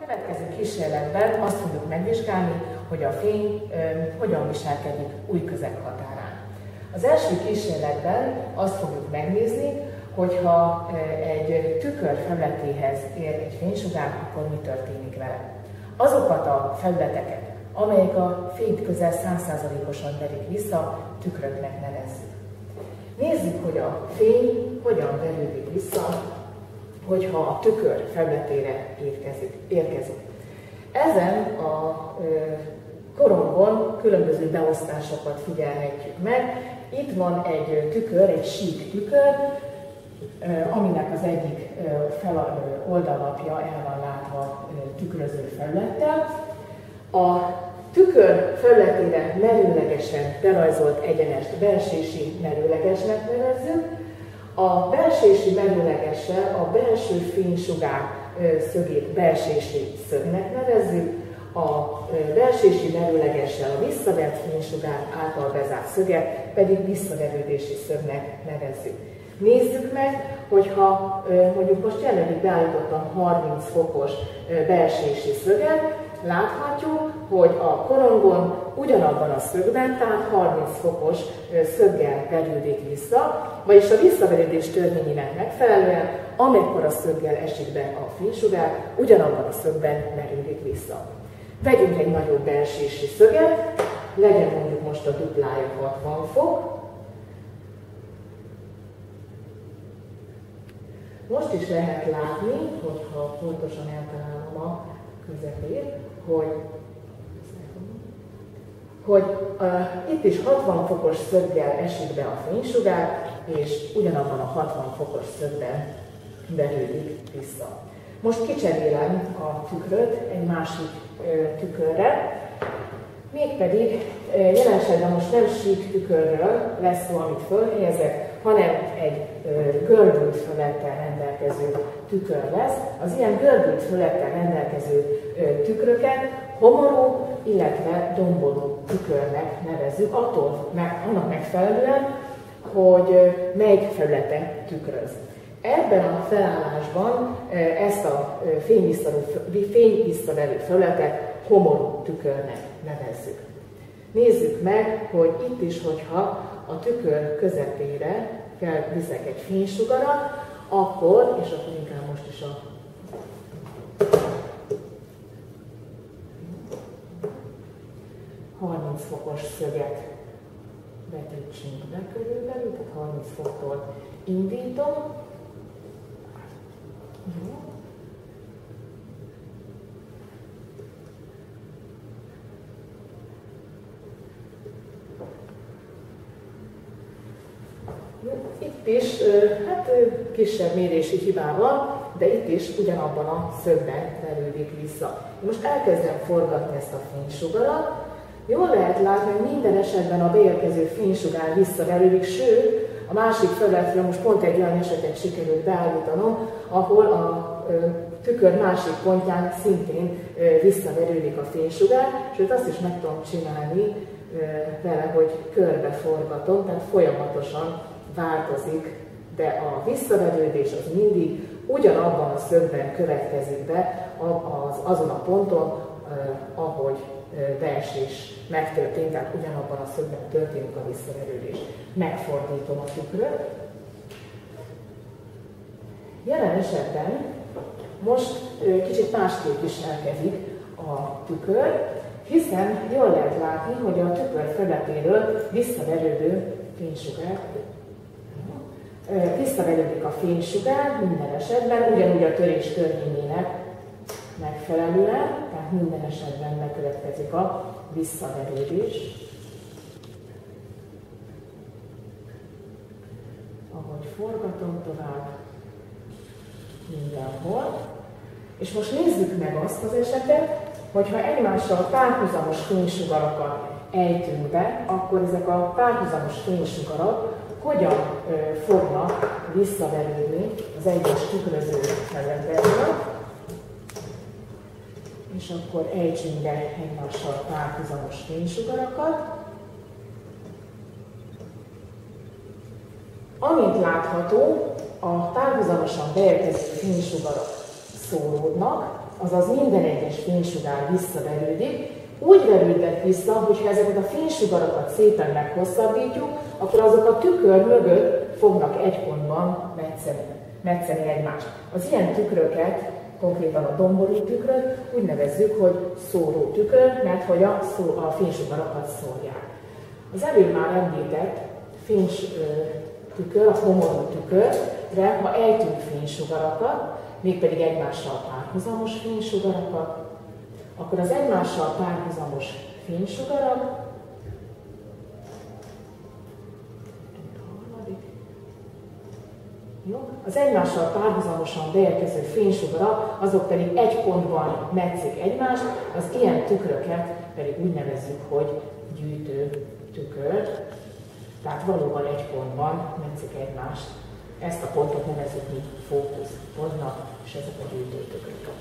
következő kísérletben azt fogjuk megvizsgálni, hogy a fény ö, hogyan viselkedik új közeg határán. Az első kísérletben azt fogjuk megnézni, hogyha egy tükör felületéhez ér egy fénysugár, akkor mi történik vele. Azokat a felületeket, amelyek a fényt közel 100%-osan verik vissza, tükröknek nevezzük. Nézzük, hogy a fény hogyan verődik vissza, hogyha a tükör felületére érkezik. érkezik. Ezen a korongon különböző beosztásokat figyelhetjük meg. Itt van egy tükör, egy sík tükör, aminek az egyik fel oldalapja el van látva tükröző felülettel. A tükör felületére merőlegesen berajzolt egyenest belsési merőlegesnek nevezzük. A belsési merőlegessel a belső fénysugár szögét belsési szögnek nevezzük, a belsési merőlegessel a visszavert fénysugár által bezárt szöget pedig visszaverődési szögnek nevezzük. Nézzük meg, hogyha mondjuk most jelenleg beállítottam 30 fokos belsési szöget, láthatjuk, hogy a korongon ugyanabban a szögben, tehát 30 fokos szöggel verődik vissza, vagyis a visszaverődés törvényének megfelelően, amikor a szöggel esik be a fénysugár, ugyanabban a szögben verődik vissza. Vegyünk egy nagyobb belsési szöget, legyen mondjuk most a duplája 60 fok, Most is lehet látni, hogyha pontosan eltalálom a közepét, hogy hogy uh, itt is 60 fokos szöggel esik be a fénysugár, és ugyanabban a 60 fokos szögben verődik vissza. Most kicserélem a tükröt egy másik uh, tükörre, mégpedig uh, jelen esetben most nem sík tükörről lesz szó, amit fölhelyezek, hanem egy görbült föllettel rendelkező tükör lesz. Az ilyen görbült föllettel rendelkező tükröket homorú, illetve domboló tükörnek nevezzük, attól meg, annak megfelelően, hogy melyik felülete tükröz. Ebben a felállásban ezt a fényvisszaverő felületet homorú tükörnek nevezzük. Nézzük meg, hogy itt is, hogyha a tükör közepére felviszek egy fénysugarat, akkor, és akkor inkább most is a ...30 fokos szöget betöltsünk be körülbelül, tehát 30 foktól indítom. Itt is hát, kisebb mérési hibával, de itt is ugyanabban a szögben verődik vissza. Most elkezdem forgatni ezt a fénysugarat. Jól lehet látni, hogy minden esetben a beérkező fénysugár visszaverődik, sőt, a másik felületről most pont egy olyan esetet sikerült beállítanom, ahol a tükör másik pontján szintén visszaverődik a fénysugár, sőt azt is meg tudom csinálni vele, hogy körbe forgatom, tehát folyamatosan változik, de a visszaverődés az mindig ugyanabban a szögben következik be, az, azon a ponton, ahogy beesés megtörtént, tehát ugyanabban a szögben történik a visszaverődés. Megfordítom a tükröt. Jelen esetben most kicsit másképp viselkedik a tükör, hiszen jól lehet látni, hogy a tükör feletéről visszaverődő fénysugár visszaverődik a fénysugár minden esetben, ugyanúgy a törés törvényének megfelelően, tehát minden esetben megkövetkezik a visszaverődés. Ahogy forgatom tovább mindenhol. És most nézzük meg azt az esetet, hogyha egymással párhuzamos fénysugarakat ejtünk be, akkor ezek a párhuzamos fénysugarak hogyan fognak visszaverődni az egyes tükröző felületekről, és akkor ejtsünk be egymással párhuzamos fénysugarakat. Amint látható, a párhuzamosan beérkező fénysugarak szólódnak, azaz minden egyes fénysugár visszaverődik, úgy verődnek vissza, hogyha ezeket a fénysugarakat szépen meghosszabbítjuk, akkor azok a tükör mögött fognak egy pontban metszeni, metszeni egymást. Az ilyen tükröket, konkrétan a domború tükröt úgy nevezzük, hogy szóró tükör, mert hogy a, szó, a fénysugarakat szórják. Az előbb már említett fénys tükör, a homorú tükörre, ha ejtünk fénysugarakat, mégpedig egymással párhuzamos fénysugarakat, akkor az egymással párhuzamos fénysugarak Jó? Az egymással párhuzamosan beérkező fénysugarak, azok pedig egy pontban metszik egymást, az ilyen tükröket pedig úgy nevezzük, hogy gyűjtő tükör. Tehát valóban egy pontban metszik egymást. Ezt a pontot nevezzük mi fókuszpontnak, és ezek a gyűjtő tükrök.